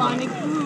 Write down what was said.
Sonic Boom.